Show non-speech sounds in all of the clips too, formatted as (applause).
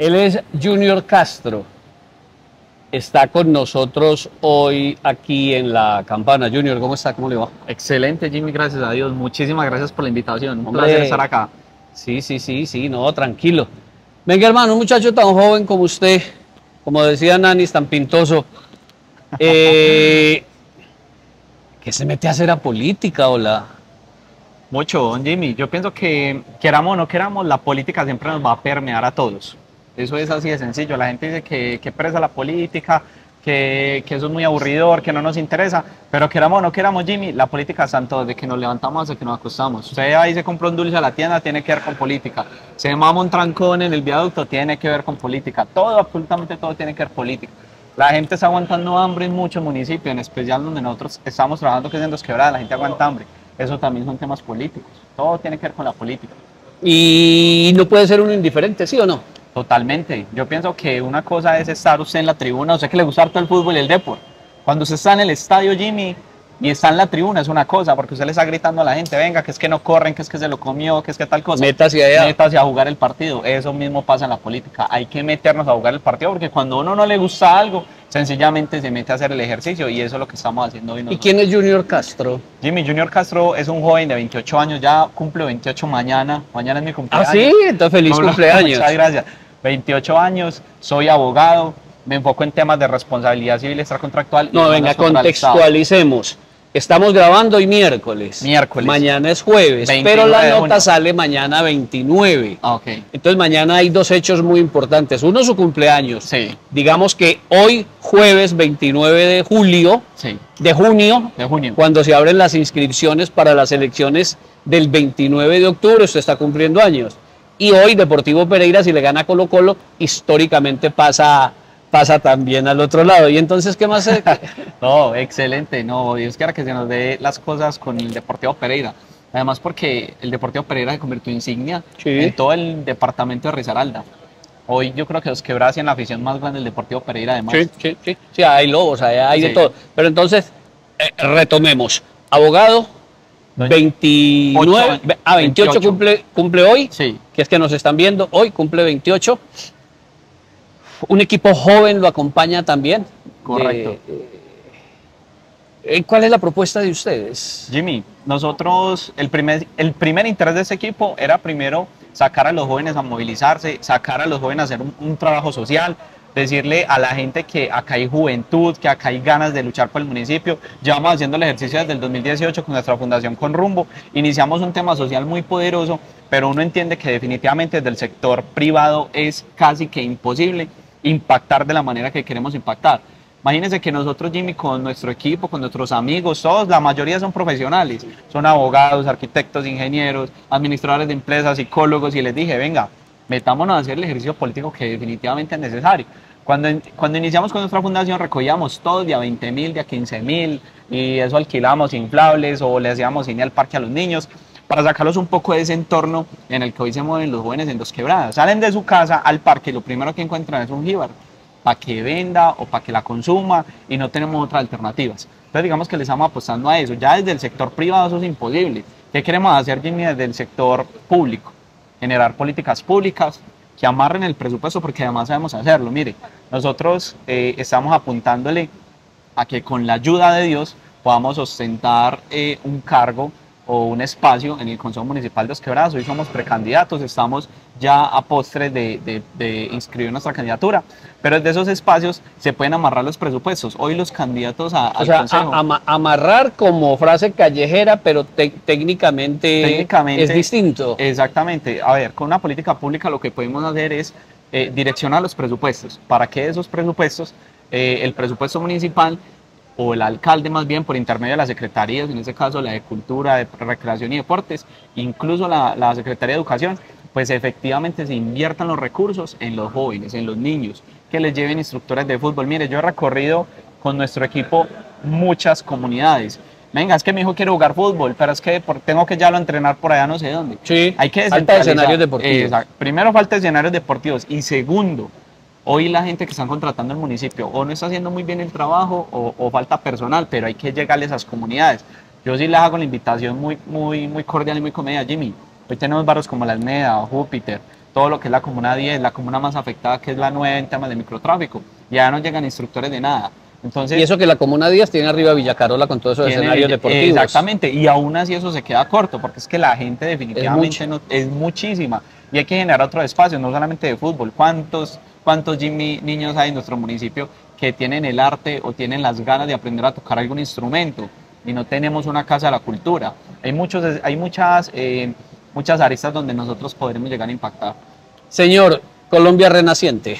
Él es Junior Castro. Está con nosotros hoy aquí en la campana. Junior, ¿cómo está? ¿Cómo le va? Excelente, Jimmy, gracias a Dios. Muchísimas gracias por la invitación. Un Hombre. placer estar acá. Sí, sí, sí, sí, no, tranquilo. Venga, hermano, un muchacho tan joven como usted, como decía Nanis, tan pintoso, eh, (laughs) que se mete a hacer a política o la... Mucho, don Jimmy. Yo pienso que, queramos o no queramos, la política siempre nos va a permear a todos. Eso es así de sencillo. La gente dice que, que presa la política, que, eso es muy aburridor, que no nos interesa. Pero queramos o no queramos, Jimmy, la política está en todo, desde que nos levantamos hasta que nos acostamos. Usted ahí se compra un dulce a la tienda, tiene que ver con política. Se mama un trancón en el viaducto, tiene que ver con política. Todo, absolutamente todo tiene que ver política. La gente está aguantando hambre en muchos municipios, en especial donde nosotros estamos trabajando, que es en Dos Quebradas, la gente aguanta hambre. Eso también son temas políticos. Todo tiene que ver con la política. Y no puede ser uno indiferente, ¿sí o no? Totalmente. Yo pienso que una cosa es estar usted en la tribuna, usted que le gusta harto el fútbol y el deporte. Cuando usted está en el estadio, Jimmy, y está en la tribuna, es una cosa, porque usted le está gritando a la gente, venga, que es que no corren, que es que se lo comió, que es que tal cosa. Métase allá. Métase a jugar el partido. Eso mismo pasa en la política. Hay que meternos a jugar el partido, porque cuando a uno no le gusta algo, sencillamente se mete a hacer el ejercicio, y eso es lo que estamos haciendo hoy ¿Y quién es Junior Castro? Jimmy Junior Castro es un joven de 28 años, ya cumple 28 mañana. Mañana es mi Ah, cumpleaños. sí, entonces feliz No, cumpleaños. Muchas gracias. 28 años, soy abogado, me enfoco en temas de responsabilidad civil extracontractual. No, venga, contextualicemos. Estamos grabando hoy miércoles. Miércoles. Mañana es jueves, 29 pero la nota junio. sale mañana 29. Ah, ok. Entonces mañana hay dos hechos muy importantes. Uno, su cumpleaños. Sí, Digamos que hoy, jueves 29 de julio, sí, de junio, de junio. cuando se abren las inscripciones para las elecciones del 29 de octubre, usted está cumpliendo años. Y hoy Deportivo Pereira, si le gana Colo Colo, históricamente pasa, pasa también al otro lado. Y entonces, ¿qué más? (laughs) No, excelente. No, Dios quiera que se nos dé las cosas con el Deportivo Pereira. Además porque el Deportivo Pereira se convirtió en insignia Sí. en todo el departamento de Risaralda. Hoy yo creo que los quebradas en la afición más grande del Deportivo Pereira además. Sí, sí, sí. Sí, hay lobos, hay, hay de todo. Pero entonces, eh, retomemos. Abogado, Doña- 29, Ocho, ve- ah, 28, 28. Cumple, cumple hoy, Sí, que es que nos están viendo, hoy cumple 28. Un equipo joven lo acompaña también. Correcto. Eh, eh, ¿Cuál es la propuesta de ustedes? Jimmy, nosotros, el primer, el primer interés de ese equipo era primero sacar a los jóvenes a movilizarse, sacar a los jóvenes a hacer un, un trabajo social, decirle a la gente que acá hay juventud, que acá hay ganas de luchar por el municipio. Llevamos haciendo el ejercicio desde el 2018 con nuestra fundación Con Rumbo. Iniciamos un tema social muy poderoso, pero uno entiende que definitivamente desde el sector privado es casi que imposible impactar de la manera que queremos impactar. Imagínense que nosotros, Jimmy, con nuestro equipo, con nuestros amigos, todos, la mayoría son profesionales, son abogados, arquitectos, ingenieros, administradores de empresas, psicólogos, y les dije, venga, metámonos a hacer el ejercicio político que definitivamente es necesario. Cuando, cuando iniciamos con nuestra fundación recogíamos todos de a 20 mil, de a 15 mil, y eso alquilábamos inflables o le hacíamos cine al parque a los niños para sacarlos un poco de ese entorno en el que hoy se mueven los jóvenes en dos quebradas. Salen de su casa al parque y lo primero que encuentran es un jíbaro para que venda o para que la consuma y no tenemos otras alternativas. Entonces digamos que le estamos apostando a eso. Ya desde el sector privado eso es imposible. ¿Qué queremos hacer, Jimmy, desde el sector público? Generar políticas públicas que amarren el presupuesto porque además sabemos hacerlo. Mire, nosotros eh, estamos apuntándole a que con la ayuda de Dios podamos ostentar eh, un cargo o un espacio en el Consejo Municipal de Los Quebradas. Hoy somos precandidatos, estamos ya a postres de, de- de inscribir nuestra candidatura, pero desde esos espacios se pueden amarrar los presupuestos. Hoy los candidatos a- O al sea, Consejo... a- ama- amarrar como frase callejera, pero te- técnicamente, Técnicamente, es distinto. Exactamente. A ver, con una política pública lo que podemos hacer es eh, direccionar los presupuestos para que esos presupuestos, eh, el presupuesto municipal o el alcalde más bien por intermedio de las secretarías, en este caso la de Cultura, de Recreación y Deportes, incluso la, la Secretaría de Educación, pues efectivamente se inviertan los recursos en los jóvenes, en los niños, que les lleven instructores de fútbol. Mire, yo he recorrido con nuestro equipo muchas comunidades. Venga, es que mi hijo quiere jugar fútbol, pero es que tengo que ya lo entrenar por allá no sé dónde. Sí, Hay que falta escenarios deportivos. Primero falta escenarios deportivos y segundo, hoy la gente que están contratando el municipio o no está haciendo muy bien el trabajo o, o falta personal, pero hay que llegarle a esas comunidades. Yo sí les hago la invitación muy, muy, muy cordial y muy comedia, Jimmy. Hoy tenemos barrios como La Almeda, Júpiter, todo lo que es la comuna 10, la comuna más afectada que es la 9 en temas de microtráfico. Ya no llegan instructores de nada. Entonces, y eso que la Comuna 10 tiene arriba Villacarola con todos esos tiene- escenarios deportivos. Exactamente, y aún así eso se queda corto, porque es que la gente definitivamente no, es muchísima. Y hay que generar otro espacio, no solamente de fútbol. ¿Cuántos, cuántos Jimmy niños hay en nuestro municipio que tienen el arte o tienen las ganas de aprender a tocar algún instrumento? Y no tenemos una casa de la cultura. Hay, muchos, hay muchas, eh, muchas aristas donde nosotros podremos llegar a impactar. Señor, Colombia Renaciente.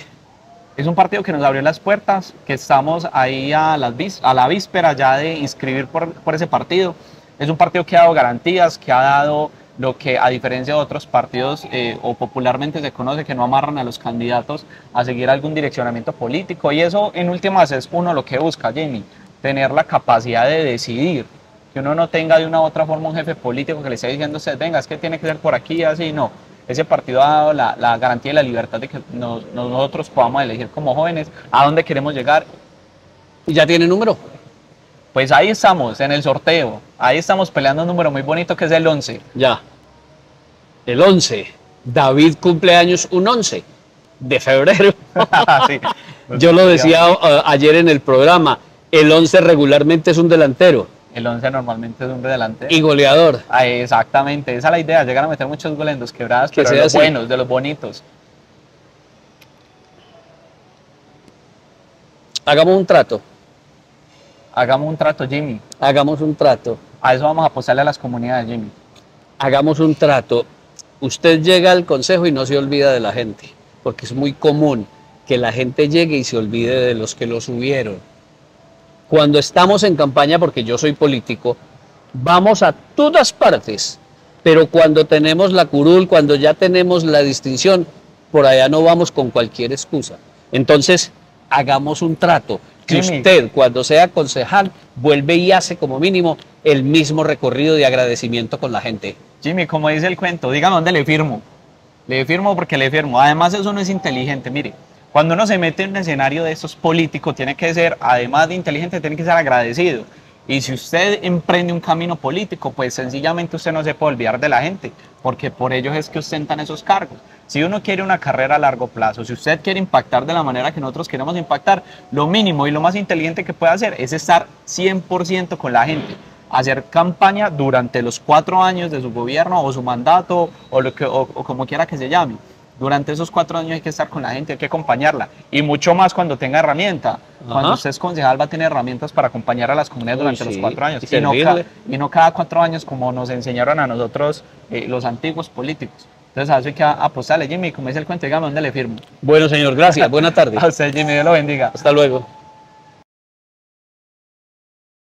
Es un partido que nos abrió las puertas, que estamos ahí a, las a la víspera ya de inscribir por, por ese partido. Es un partido que ha dado garantías, que ha dado lo que a diferencia de otros partidos eh, o popularmente se conoce que no amarran a los candidatos a seguir algún direccionamiento político y eso en últimas es uno lo que busca, Jamie, tener la capacidad de decidir, que uno no tenga de una u otra forma un jefe político que le esté diciendo a usted, venga, es que tiene que ser por aquí, así, no. Ese partido ha dado la, la garantía y la libertad de que nos- nosotros podamos elegir como jóvenes a dónde queremos llegar. ¿Y ya tiene número? Pues ahí estamos, en el sorteo. Ahí estamos peleando un número muy bonito que es el 11. Ya. El 11. David cumpleaños un 11 de febrero. (laughs) Sí. Yo lo decía uh, ayer en el programa. El 11 regularmente es un delantero El 11 normalmente es un delantero. y goleador. Ah, exactamente, esa es la idea, llegar a meter muchos goles en dos quebradas, Que pero de los así. buenos, de los bonitos. Hagamos un trato. Hagamos un trato, Jimmy. Hagamos un trato. A eso vamos a apostarle a las comunidades, Jimmy. Hagamos un trato. Usted llega al consejo y no se olvida de la gente, porque es muy común que la gente llegue y se olvide de los que lo subieron. Cuando estamos en campaña, porque yo soy político, vamos a todas partes, pero cuando tenemos la curul, cuando ya tenemos la distinción, por allá no vamos con cualquier excusa. Entonces, hagamos un trato. Que usted, cuando sea concejal, vuelve y hace como mínimo el mismo recorrido de agradecimiento con la gente. Jimmy, como dice el cuento, dígame dónde le firmo. Le firmo porque le firmo. Además, eso no es inteligente. Mire, cuando uno se mete en un escenario de estos políticos, tiene que ser, además de inteligente, tiene que ser agradecido. Y si usted emprende un camino político, pues sencillamente usted no se puede olvidar de la gente, porque por ellos es que ostentan esos cargos. Si uno quiere una carrera a largo plazo, si usted quiere impactar de la manera que nosotros queremos impactar, lo mínimo y lo más inteligente que puede hacer es estar 100% con la gente hacer campaña durante los cuatro años de su gobierno o su mandato o, lo que, o, o como quiera que se llame. Durante esos cuatro años hay que estar con la gente, hay que acompañarla. Y mucho más cuando tenga herramienta. Cuando Ajá. usted es concejal va a tener herramientas para acompañar a las comunidades Uy, durante los sí, cuatro años. y Y no, ca- servirle. y no cada cuatro años como nos enseñaron a nosotros eh, los antiguos políticos. Entonces a eso hay que apostarle, Jimmy, como dice el cuento, dígame dónde le firmo. Bueno, señor, gracias. (laughs) Buena tarde. A usted, Jimmy, Dios lo bendiga. Hasta luego.